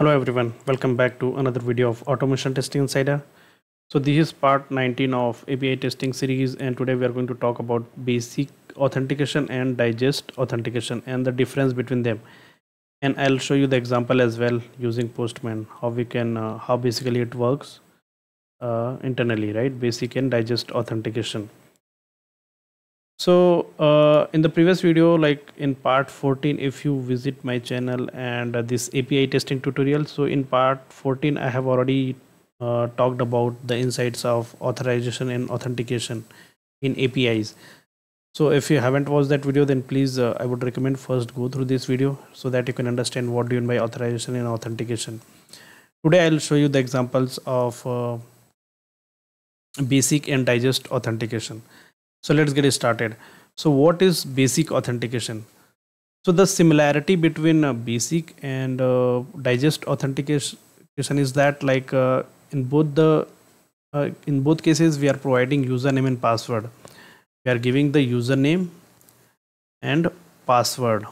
Hello everyone, welcome back to another video of Automation Testing Insider. So this is part 19 of API testing series and today we are going to talk about basic authentication and digest authentication and the difference between them. And I'll show you the example as well using Postman, how we can, uh, how basically it works uh, internally, right? Basic and digest authentication. So uh, in the previous video, like in part 14, if you visit my channel and uh, this API testing tutorial, so in part 14, I have already uh, talked about the insights of authorization and authentication in APIs. So if you haven't watched that video, then please, uh, I would recommend first go through this video so that you can understand what do you mean by authorization and authentication. Today, I'll show you the examples of uh, basic and digest authentication so let's get started. So what is basic authentication? So the similarity between uh, basic and uh, digest authentication is that like uh, in both the uh, in both cases we are providing username and password. We are giving the username and password.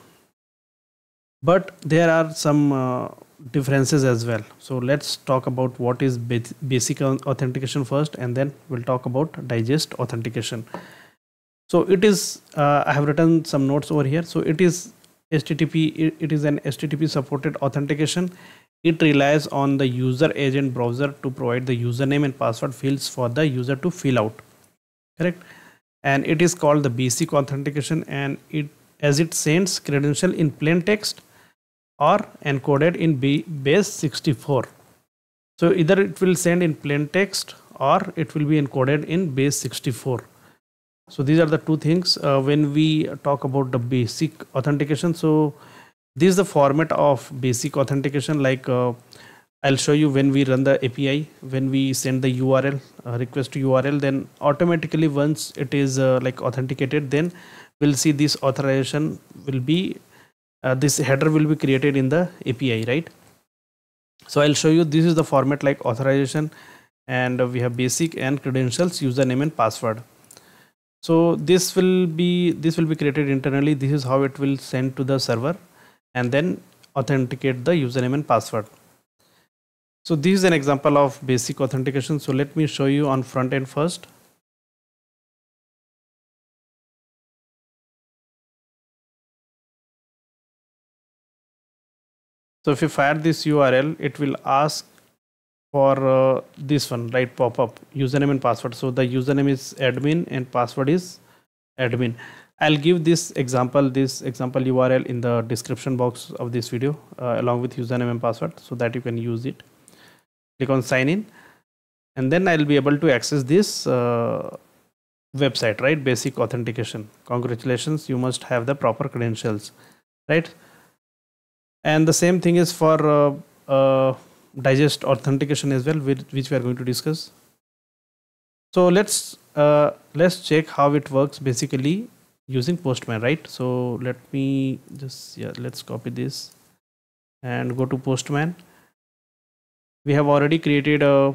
But there are some uh, differences as well. So let's talk about what is basic authentication first and then we'll talk about digest authentication so it is uh, i have written some notes over here. So it is http it, is an http supported authentication. It relies on the user agent browser to provide the username and password fields for the user to fill out. Correct? And it is called the basic authentication and it as it sends credential in plain text or encoded in B base 64 so either it will send in plain text or it will be encoded in base 64 so these are the two things uh, when we talk about the basic authentication. So this is the format of basic authentication. Like uh, I'll show you when we run the API when we send the URL uh, request to URL then automatically once it is uh, like authenticated then we'll see this authorization will be uh, this header will be created in the API right? So I'll show you this is the format like authorization and we have basic and credentials username and password so this will be this will be created internally. This is how it will send to the server and then authenticate the username and password. So this is an example of basic authentication. So let me show you on front end first. So if you fire this url it will ask for uh, this one right pop-up username and password. So the username is admin and password is admin. I'll give this example this example url in the description box of this video uh, along with username and password so that you can use it. Click on sign in. And then i'll be able to access this uh, website right? Basic authentication. Congratulations you must have the proper credentials right? And the same thing is for uh, uh digest authentication as well which we are going to discuss. So let's uh, let's check how it works basically using postman right? So let me just yeah let's copy this and go to postman. We have already created a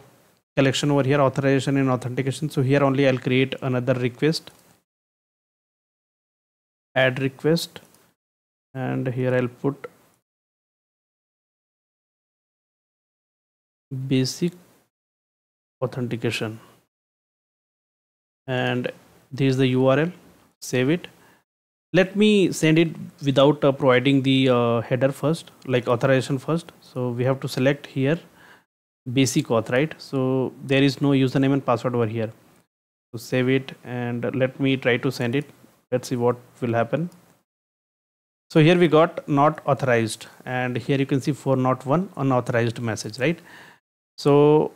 collection over here authorization and authentication. So here only i'll create another request. Add request. And here i'll put basic authentication. And this is the url save it. Let me send it without uh, providing the uh, header first like authorization first. So we have to select here basic auth right? So there is no username and password over here. So save it and let me try to send it. Let's see what will happen. So here we got not authorized. And here you can see for not one unauthorized message right so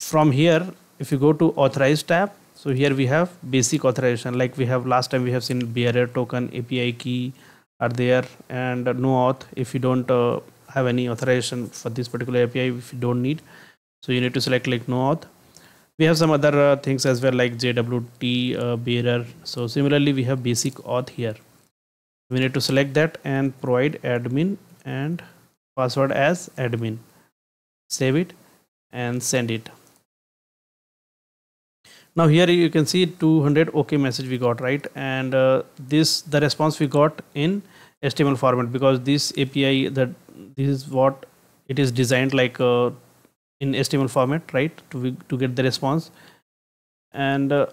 from here, if you go to authorize tab, so here we have basic authorization like we have last time we have seen bearer token API key are there and no auth if you don't uh, have any authorization for this particular API if you don't need. So you need to select like no auth. We have some other uh, things as well like JWT uh, bearer. So similarly we have basic auth here. We need to select that and provide admin and password as admin. Save it and send it. Now here you can see 200 okay message we got right? And uh, this the response we got in html format because this api that this is what it is designed like uh, in html format right? To to get the response. And uh,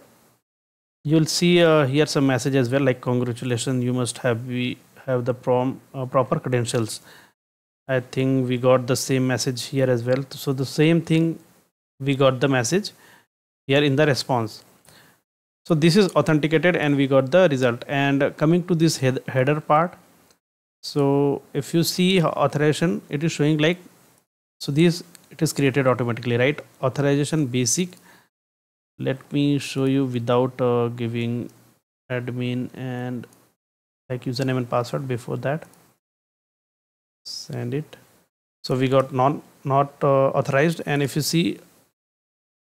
you'll see uh, here some message as well like congratulations you must have we have the prom, uh, proper credentials i think we got the same message here as well. So the same thing we got the message here in the response. So this is authenticated and we got the result. And coming to this head header part so if you see authorization it is showing like so this it is created automatically right? Authorization basic. Let me show you without uh, giving admin and like username and password before that send it. So we got non not uh, authorized. And if you see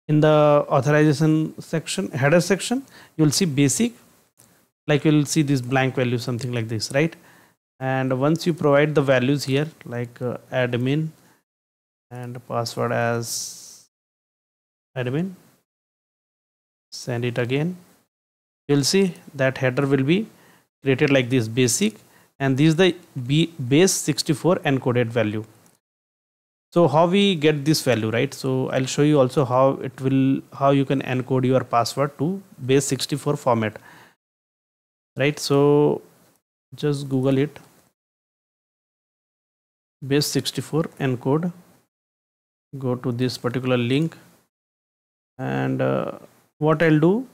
in the authorization section header section you'll see basic like you'll see this blank value something like this right? And once you provide the values here like uh, admin and password as admin send it again. You'll see that header will be created like this basic and this is the B base 64 encoded value. So how we get this value right? So i'll show you also how it will how you can encode your password to base 64 format. Right? So just google it. Base 64 encode. Go to this particular link. And uh, what i'll do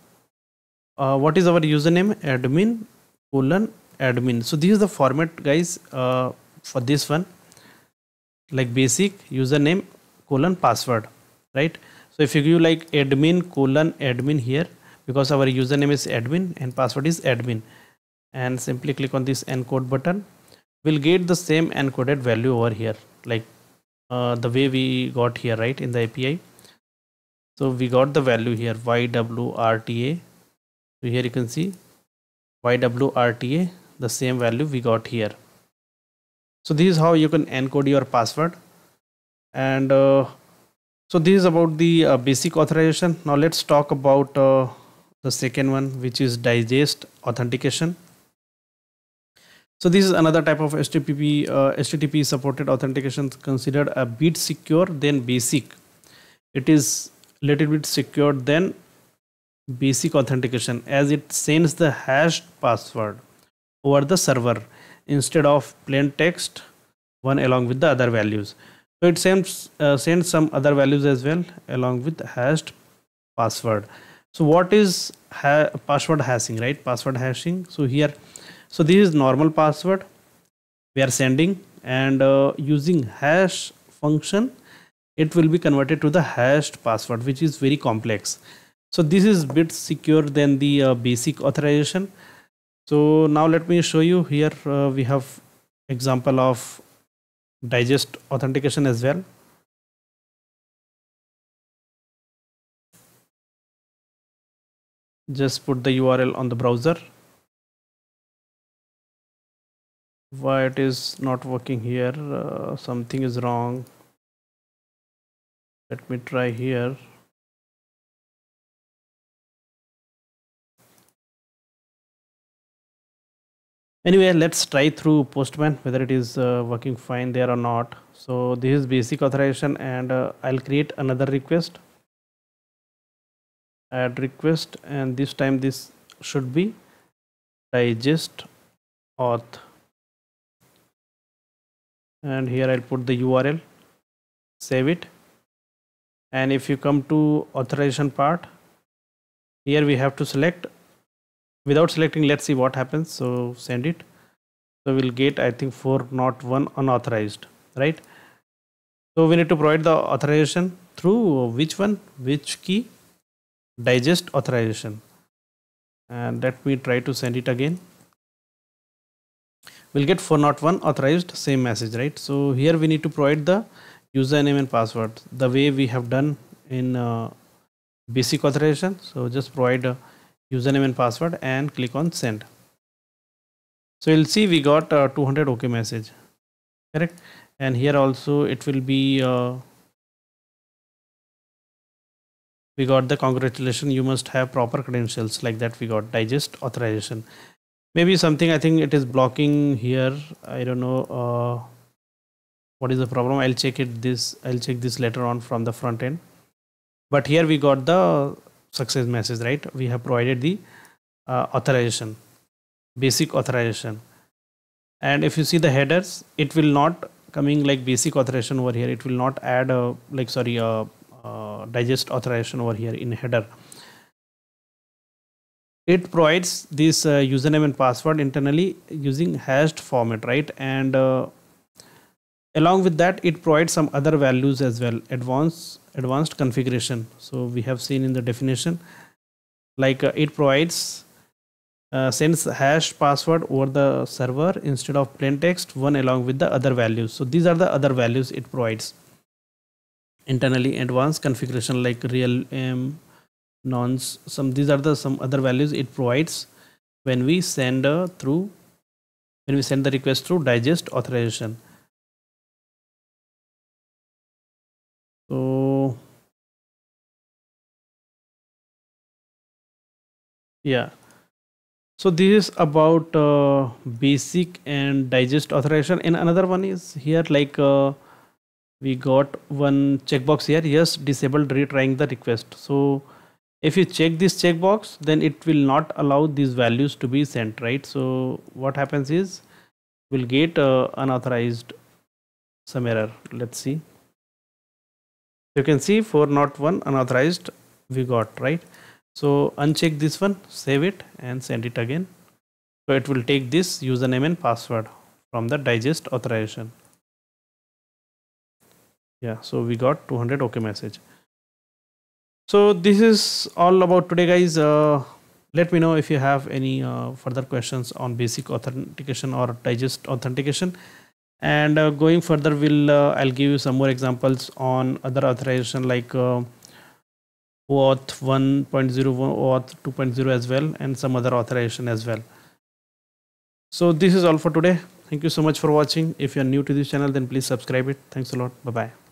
uh, what is our username? Admin colon admin. So this is the format guys uh, for this one. Like basic username colon password right? So if you give like admin colon admin here because our username is admin and password is admin. And simply click on this encode button. We'll get the same encoded value over here like uh, the way we got here right in the API so we got the value here YWRTA so here you can see YWRTA the same value we got here. So this is how you can encode your password. And uh, so this is about the uh, basic authorization. Now let's talk about uh, the second one which is digest authentication. So this is another type of HTTP HTTP uh, supported authentication considered a bit secure than basic. It is a little bit secure than basic authentication as it sends the hashed password over the server instead of plain text one along with the other values. So it sends uh, sends some other values as well along with hashed password. So what is ha password hashing right? Password hashing. So here so this is normal password we are sending and uh, using hash function it will be converted to the hashed password which is very complex. So this is bit secure than the uh, basic authorization so now let me show you here uh, we have example of digest authentication as well. Just put the url on the browser. Why it is not working here? Uh, something is wrong. Let me try here anyway let's try through postman whether it is uh, working fine there or not. So this is basic authorization and uh, i'll create another request. Add request and this time this should be digest auth. And here i'll put the url save it. And if you come to authorization part here we have to select without selecting let's see what happens. So send it. So we'll get i think 4 not 1 unauthorized right? So we need to provide the authorization through which one? Which key? Digest authorization. And let me try to send it again. We'll get 401 authorized same message right? So here we need to provide the username and password. The way we have done in uh, basic authorization. So just provide username and password and click on send. So you'll see we got a 200 okay message correct? And here also it will be uh, we got the congratulations you must have proper credentials like that we got digest authorization. Maybe something i think it is blocking here i don't know uh, what is the problem? I'll check it this i'll check this later on from the front end. But here we got the success message right? We have provided the uh, authorization basic authorization. And if you see the headers it will not coming like basic authorization over here. It will not add a like sorry a, a digest authorization over here in header. It provides this uh, username and password internally using hashed format right? And uh, along with that it provides some other values as well advanced advanced configuration. So we have seen in the definition like uh, it provides uh, sends hash password over the server instead of plain text one along with the other values. So these are the other values it provides. Internally advanced configuration like realm um, nonce some these are the some other values it provides when we send uh, through when we send the request through digest authorization so yeah. So this is about uh, basic and digest authorization. And another one is here like uh, we got one checkbox here. Yes disabled retrying the request. So if you check this checkbox then it will not allow these values to be sent right? So what happens is we'll get uh, unauthorized some error. Let's see you can see 401 unauthorized we got right? So uncheck this one save it and send it again. So it will take this username and password from the digest authorization. Yeah so we got 200 okay message. So this is all about today guys. Uh, let me know if you have any uh, further questions on basic authentication or digest authentication and uh, going further will uh, i'll give you some more examples on other authorization like uh, OAuth 1.0 OAuth 2.0 as well and some other authorization as well. So this is all for today. Thank you so much for watching. If you're new to this channel then please subscribe it. Thanks a lot. Bye bye